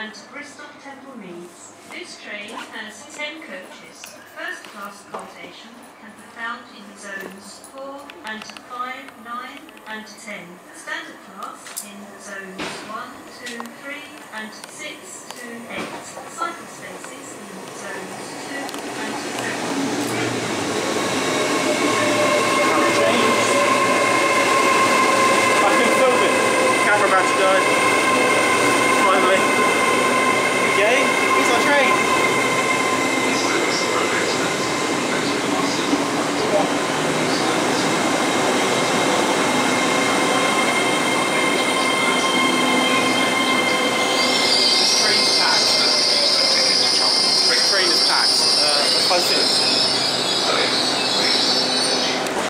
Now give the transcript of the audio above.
and to Bristol Temple Meads. This train has 10 coaches. First class accommodation can be found in zones 4 and 5, 9 and 10. Standard class in zones 1, 2, 3 and 6 to 8. Cycle spaces in zones 2 and 7. I can film it. Camera about to. That's it.